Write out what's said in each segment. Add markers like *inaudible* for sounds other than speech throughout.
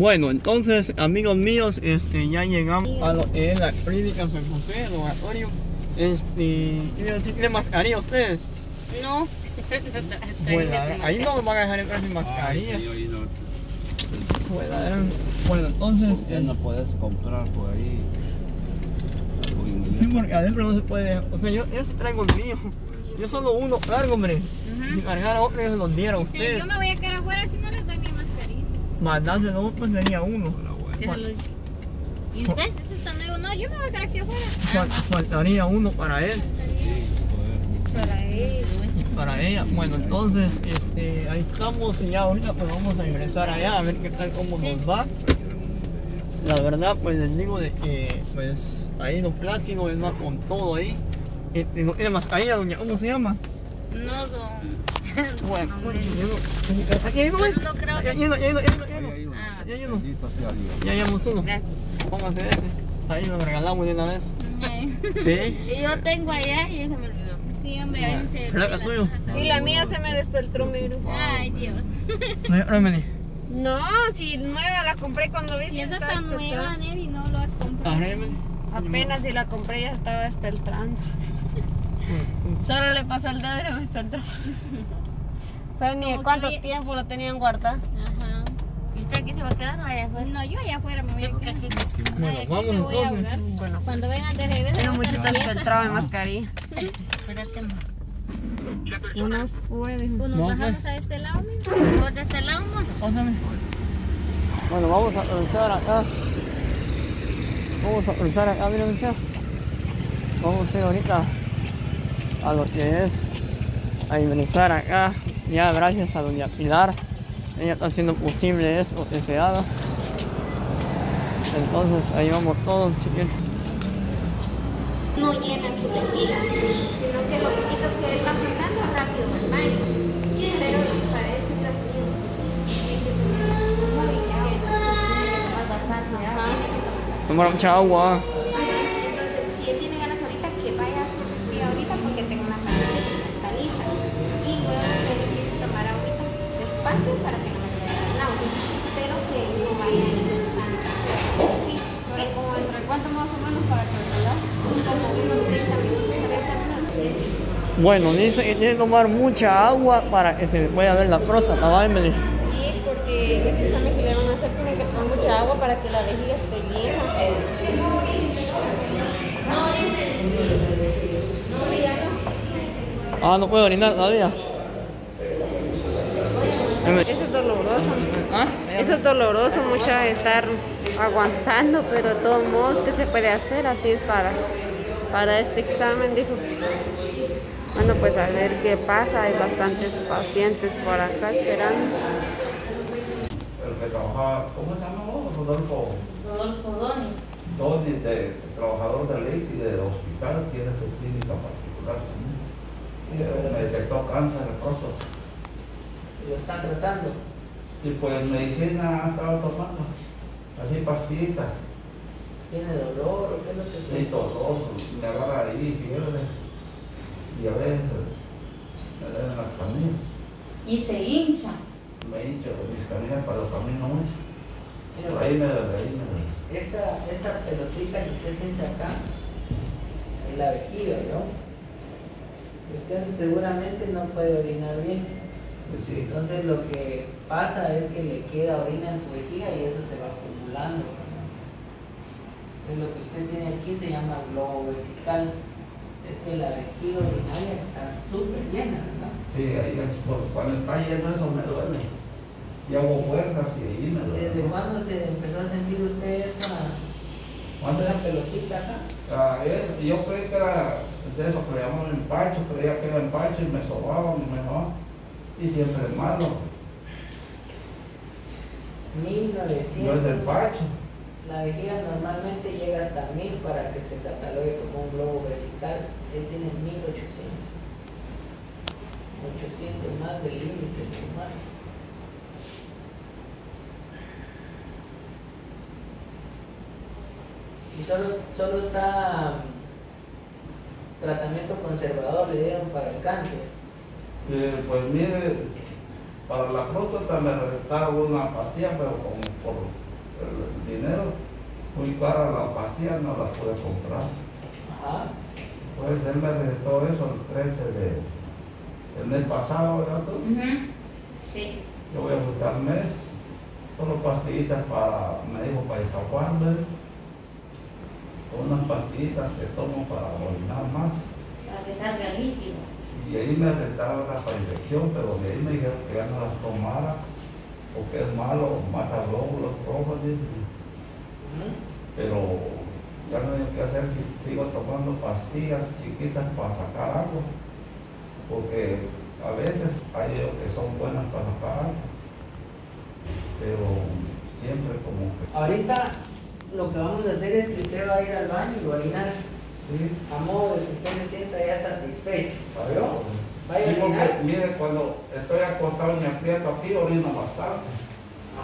Bueno, entonces, amigos míos, este, ya llegamos a lo que es la clínica San José, el laboratorio. Este, ¿tiene mascarilla ustedes? No. *laughs* Bueno, ahí no me van a dejar entrar sin mascarilla. Bueno, bueno, entonces, Ya no puedes comprar por ahí. sí, porque adentro no se puede. O sea, yo, yo traigo el mío. Yo solo uno largo, hombre. Si Ujú. cargar a otro, ellos se los dieron a Sí, ustedes. yo me voy a quedar afuera si no les mi mascarilla. Mandárselo, pues tenía uno. ¿Y usted? ¿Eso está nuevo? No, yo me voy a quedar aquí afuera. Fal- faltaría uno para él. Para él. y para ella. Bueno, entonces, este, ahí estamos y ya ahorita pues vamos a ingresar allá a ver qué tal cómo nos va. La verdad, pues les digo de que, pues, ahí los plásticos es más con todo ahí. Este, no tiene mascarilla, doña, ¿cómo se llama? No, don. *laughs* Bueno, aquí hay uno, no creo que- uno, aquí hay uno, aquí hay uno, aquí hay. Ah. Hay uno. Ya llevamos uno. Gracias. Póngase ese. Ahí lo regalamos de una vez. *laughs* Sí. Y yo tengo allá y se me olvidó. Sí, hombre, ahí se. Tuyo. Y la mía se me despeltró, mi grupo. Ay, Dios. Remedy. No, si nueva la compré cuando vi Si esa está nueva. Nelly, no comprado. Remedy. Apenas si la compré ya estaba despeltrando. *laughs* Solo le pasó el dedo y me despertó. ¿Saben ni de Como cuánto tiempo lo tenían guardado? Ajá. ¿Y usted aquí se va a quedar o allá afuera? No, yo allá afuera me voy a quedar aquí. Bueno, vamos me voy a entonces. ahogar. Bueno, Cuando vengan de regreso. pero tiesa. despertrado en mascarilla. Espérate. Unas puede. Pues nos No, bajamos pues. a este lado, mi. ¿Vos de este lado? Pásame. Bueno, vamos a cruzar acá. Vamos a cruzar acá, miren, muchachos. Vamos a ir ahorita a lo que es a ingresar acá. Ya gracias a doña Pilar. Ella está haciendo posible eso haga. Entonces ahí vamos todos, chiquitos. no llena su vejiga, sino que lo poquito que él va rápido al baño. Pero que Tomar mucha agua. Bueno, dice que tiene que tomar mucha agua para que se le pueda ver la próstata, ¿va, Emily? Sí, porque ese examen que le van a hacer tiene que tomar mucha agua para que la vejiga esté llena. Ah, no puedo orinar todavía. Eso es doloroso. ¿Ah? Eso es doloroso mucho estar aguantando, pero de todos modos, ¿qué se puede hacer? Así es para, para este examen, dijo. Bueno, pues a ver qué pasa. Hay bastantes pacientes por acá esperando. el que trabajaba, ¿cómo se llama? vos? Rodolfo Rodolfo Donis. Donis, de, trabajador del IX y del hospital, tiene su clínica particular también. Y eh, me detectó cáncer de próstata. lo están tratando. Y pues medicina estaba tomando, así pastillitas, ¿Tiene dolor o qué es lo que y tiene? dolor, me agarra ahí fiebre. Y a veces me duelen las canillas, Y se hincha. me hincho mis canillas para los caminos mucho. Ahí me duele, ahí me duele. esta, esta pelotita que usted siente acá, en la vejiga, ¿no? Usted seguramente no puede orinar bien. Pues sí. Entonces lo que pasa es que le queda orina en su vejiga y eso se va acumulando. ¿no? Entonces lo que usted tiene aquí se llama globo vesical. Es que la vejiga urinaria está súper llena, ¿verdad? Sí, ahí es cuando está lleno eso me duele. Y hago fuerzas y ahí me duele. ¿Desde cuándo se empezó a sentir usted esa, ¿Cuándo? esa pelotita acá? Ah, él- yo creí que era de eso que le llamaban empacho, creía que era empacho y me sobaba, me sobaba. Y siempre es malo, no es 1900. del pacho. La vejiga normalmente llega hasta 1000 para que se catalogue como un globo vesical. Él tiene 1800. 800 más del límite normal. Y solo, solo está mm, tratamiento conservador, le dieron para el cáncer. Eh, pues mire, para la próstata me recetaron una pastilla, pero con por el dinero, muy cara la pastilla, no la pude comprar. Ajá. Pues él me recetó eso el 13 de, el mes pasado, ¿verdad? tú? Sí. Yo voy a buscar mes, solo pastillitas para, me dijo para desaguarme, unas pastillitas que tomo para orinar más. Para que salga líquido. Y ahí me recetaron la infección, pero de ahí me dijeron que ya no las tomara, porque es malo, mata glóbulos. Ujú. pero ya no hay que hacer si sigo tomando pastillas chiquitas para sacar algo, porque a veces hay ellos que son buenas para sacar algo, pero siempre como que Ahorita lo que vamos a hacer es que usted va a ir al baño y va a orinar sí. a modo de que usted se sienta ya satisfecho. ¿Vio? Vaya Sí, porque, mire, cuando estoy acostado y me aprieto aquí, orino bastante,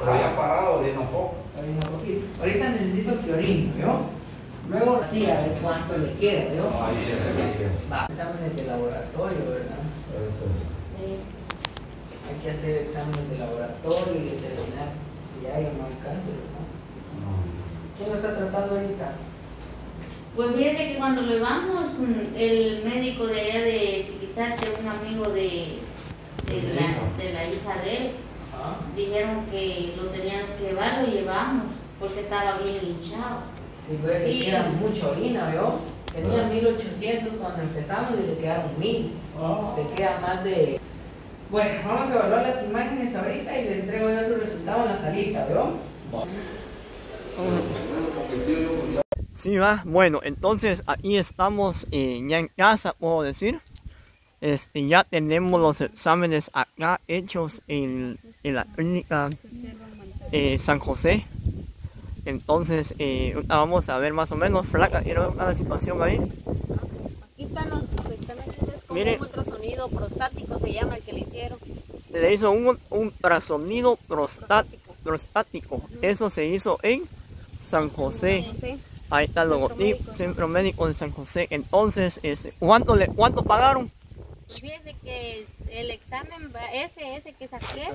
pero ya parado orino poco. Orina poquito. Ahorita necesito que orine, ¿vio? Luego así a ver cuánto le queda, ¿vio? Ahí es, ahí es. Va. Exámenes de laboratorio, ¿verdad? Sí. Hay que hacer exámenes de laboratorio y determinar si hay o no hay cáncer, ¿verdad? No. ¿Quién lo está tratando ahorita? Pues fíjese que cuando lo llevamos, mm, el médico de allá de Tiquizate, un amigo de, de, la, de la hija de él, Ajá. dijeron que lo teníamos que llevar, lo llevamos, porque estaba bien hinchado. Sí, puede que Y- queda mucha orina, ¿vio? Tenía 1800 cuando empezamos y le quedaron 1000. Ah. Le queda más de. Bueno, vamos a evaluar las imágenes ahorita y le entrego ya su resultado en la salita, ¿vio? Sí, va. Bueno, entonces aquí estamos eh, ya en casa, puedo decir. Este, ya tenemos los exámenes acá hechos en, en la clínica eh, San José. Entonces, eh, vamos a ver más o menos, flaca, ver la situación ahí. Aquí están los exámenes, Mire. un ultrasonido prostático, se llama el que le hicieron. Le hizo un, un ultrasonido prostático, prostático. Eso se hizo en San José. Ahí está el logotipo. Centro Médico de San José. Entonces, este, ¿cuánto, le, ¿cuánto pagaron? Fíjese que el examen, va- ese, ese que saqué,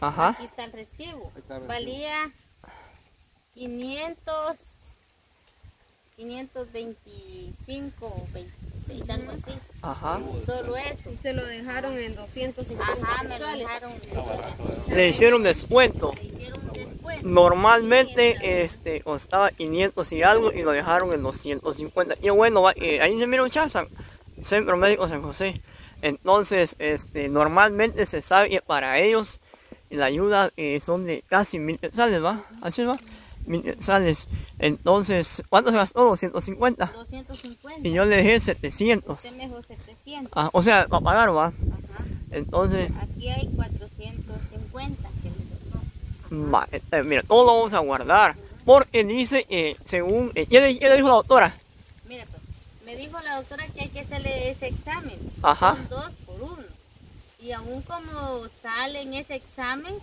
Ajá. aquí está el recibo. Valía 500, 525 o 26, algo así. Ajá. Solo eso. Se lo dejaron en 250 Ajá, me lo dejaron. Le hicieron descuento. Le hicieron un descuento. Normalmente este costaba 500 y algo y lo dejaron en 250. Y bueno, va- eh, ahí se mira un chat, San- Centro Médico San José. Entonces, este, normalmente se sabe que para ellos la ayuda eh, son de casi mil quetzales, ¿va? Así va, mil quetzales. Entonces, ¿cuánto se gastó? 250. 250. Y yo le dejé 700. Usted me dejó 700. Ah, o sea, para pagar, ¿va? Ajá. Entonces, Aquí hay 450 que me va, este, mira, todo lo vamos a guardar. Porque dice, eh, según, eh, ¿qué, le, qué le dijo la doctora? Me dijo la doctora que hay que hacerle ese examen. Ajá. Son dos por uno. Y aún como sale en ese examen,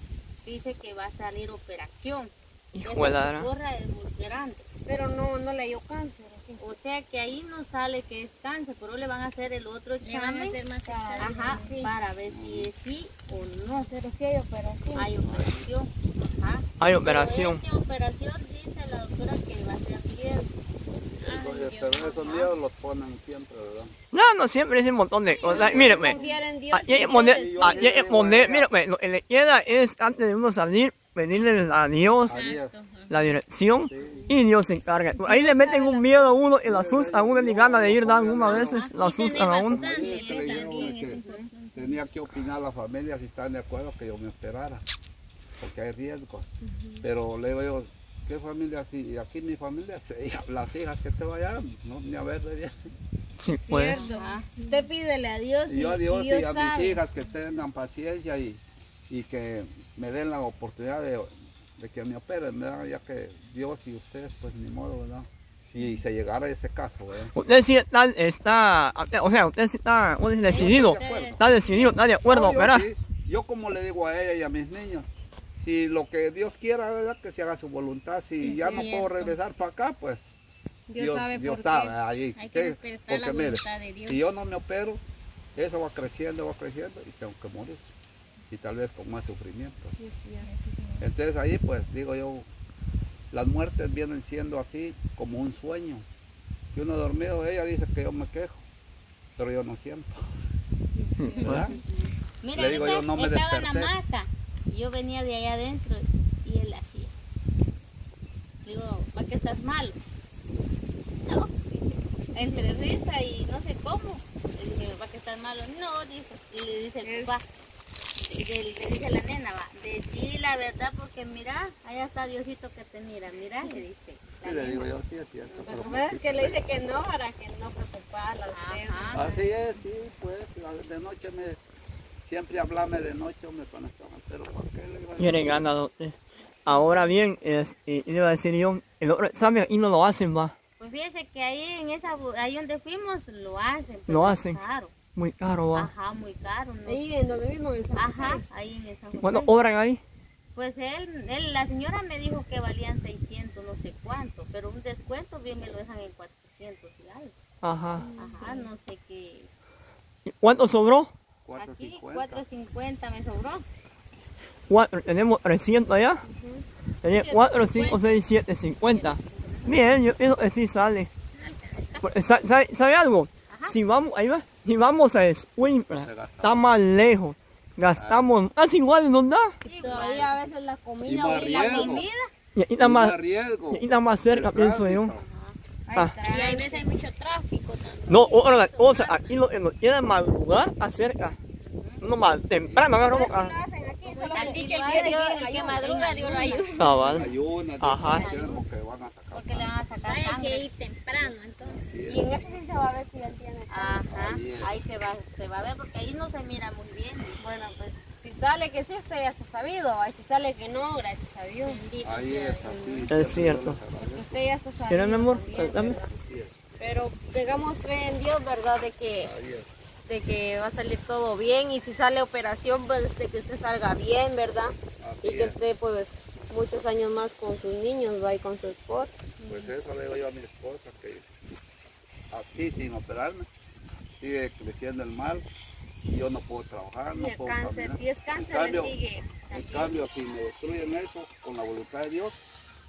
dice que va a salir operación. Hijo Esa de la gran- cotorra es muy grande. Pero no, no le dio cáncer. O sea que ahí no sale que es cáncer, pero le van a hacer el otro Le van a examen. hacer más exámenes, Ajá, sí. para ver si es sí o no. Pero sí hay operación. Hay operación. Ajá. Hay operación. Pero esa operación dice la doctora que va a ser. Entonces, pero esos miedos los ponen siempre, ¿verdad? No, no, siempre es un montón de cosas. Hay que poner, mírame, lo que le queda es antes de uno salir, pedirle a Dios la dirección y Dios se encarga. Ahí le meten un miedo a uno y lo asustan a uno ni gana de ir, dan unas veces, lo asustan a uno. importante. tenía que opinar la familia si están de acuerdo que yo me esperara, porque hay riesgos. Pero le digo yo, ¿qué familia? Si aquí mi familia, *laughs* las hijas que te vayan, no, ni a ver de bien. Sí, pues. Cierto. Usted pídele a Dios y, Y yo a Dios y y, a mis hijas que tengan paciencia y, y que me den la oportunidad de, de que me operen, ¿verdad? Ya que Dios y ustedes, pues ni modo, ¿verdad? Si se llegara a ese caso, ¿verdad? Usted sí está, está, o sea, usted sí está usted decidido, está decidido, está de acuerdo, No, yo ¿verdad? sí. Yo como le digo a ella y a mis niños, si lo que Dios quiera, ¿verdad? Que se haga su voluntad. Si Es ya no puedo regresar para acá, pues Dios, sabe Dios por sabe qué. ahí. Hay que ¿qué? respetar la Porque mire, voluntad de Dios. si yo no me opero, eso va creciendo, va creciendo y tengo que morir. Y tal vez con más sufrimiento. Sí, es cierto. Entonces ahí pues digo yo, las muertes vienen siendo así como un sueño. Que uno dormido, ella dice que yo me quejo, pero yo no siento. ¿verdad? Mira, Le digo yo, no me estaba en la despertés. Yo venía de allá adentro y él hacía. Digo, ¿para qué estás malo? No, dice, entre risa y no sé cómo. Le dije, ¿para qué estás malo? No, dice, y le dice el papá. y Le, le dice la nena, va, decí la verdad porque mira, allá está Diosito que te mira, mira, le dice. Sí, le digo yo, sí es cierto. pero Pero ves que le dice que no para que no preocuparla a usted. Ajá. Así es, sí, pues, de noche me, siempre hablame de noche, hombre, cuando estaba, pero ¿por qué le iba a Quiere decir? ganas, doctor. Ahora bien, este, iba a decir yo, el otro examen y no lo hacen, va. Pues fíjese que ahí en esa, ahí donde fuimos lo hacen. Lo hacen. Caro. Muy caro, va. Ajá, muy caro. No Ahí en donde mismo en San Ajá, José. ahí en esa ¿Cuánto cobran ahí? Pues él, él, la señora me dijo que valían 600, no sé cuánto, pero un descuento bien me lo dejan en 400 y algo. Ajá. Ajá, no sé qué. ¿Y ¿Cuánto sobró? Aquí 4.50. 450 me sobró. Cuatro, tenemos 300 allá. Tenía 4, 5, 6, 7, 50. Bien, yo pienso que sí sale. Sa- ¿Sabe, sabe algo? Ajá. Si vamos, ahí va, si vamos a Escuimpla, está más lejos. Gastamos casi igual, ¿no da? Y todavía a veces la Y comida más o la comida. Y ahí está Y más, y está más cerca, pienso yo. Ah. Y hay veces hay mucho tráfico también. No, otra cosa, aquí lo que nos quiere madrugar acerca. No más temprano, agarramos a Han dicho el que, Dios, el que madruga, Dios lo ayuda. Ayunas, Ajá. tenemos que van a sacar Porque le van a sacar Hay que ir temprano, entonces. Sí, Y en ese sí se va a ver si ya tiene. Ajá, Ahí se va, se va a ver porque ahí no se mira muy bien. Bueno, pues sale que sí, usted ya está sabido. Y si sale que no, gracias a Dios. Ahí es así. Es cierto. Porque usted ya está sabido. ¿Quieres, mi amor? Pero tengamos fe en Dios, ¿verdad? De que, ahí de que va a salir todo bien. Y si sale operación, pues de que usted salga bien, ¿verdad? Así Y que es. esté pues muchos años más con sus niños, va y con su esposa. Pues eso le digo yo a mi esposa, que así sin operarme, sigue creciendo el mal y yo no puedo trabajar, no puedo cáncer, caminar. si es cáncer, En cambio- le sigue. En cambio, si me destruyen eso con la voluntad de Dios,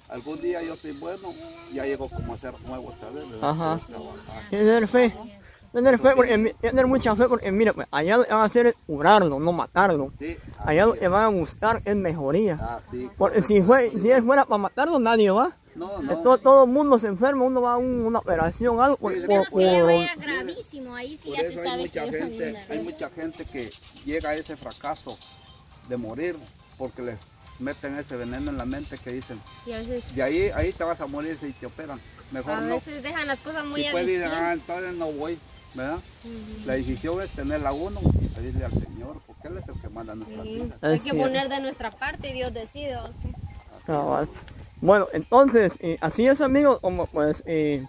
algún día yo estoy bueno, ya llego como a ser nuevo otra vez. Tener fe. Tener fe, porque, mi- tener mucha fe, porque mira, pues, allá lo que van a hacer es curarlo, no matarlo. Sí, Allá lo que es. van a buscar es mejoría. Ah, sí. Porque si, fue, si él fuera para matarlo, nadie va. No, De no. todo, todo el mundo se enferma, uno va a un- una operación, algo por, por- por- vaya gravísimo, ahí sí ya se hay sabe mucha que gente, hay mucha gente que llega a ese fracaso de morir porque les meten ese veneno en la mente que dicen, Y a veces, de ahí, ahí te vas a morir si te operan. Mejor a no. veces dejan las cosas muy ir, destiempo. ah, entonces no voy, ¿verdad? La decisión es tenerla uno y pedirle al Señor, porque Él es el que manda nuestras Sí, vidas. Hay que poner de nuestra parte y Dios decide. Bueno, entonces, eh, así es, amigos, como pues eh,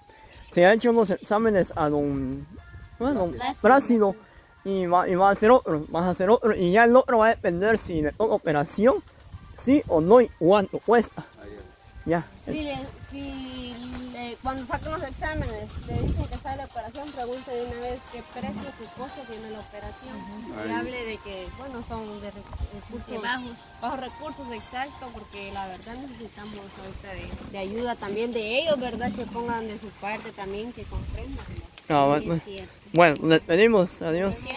se ha hecho los exámenes a don, bueno, Plácido y va, y va a hacer otro, va a hacer otro, y ya el otro va a depender si le toca operación, sí o no, y cuánto cuesta. Ya. Si, le- si le- cuando saquen los exámenes le dicen que sale la operación, pregunte de una vez qué precio, qué costo tiene la operación. Y hable de que, bueno, son de re- recursos bajos. Bajos recursos, exacto, porque la verdad necesitamos ahorita de, de ayuda también de ellos, ¿verdad? Que pongan de su parte también, que comprendan. Cierto. Bueno, despedimos, adiós.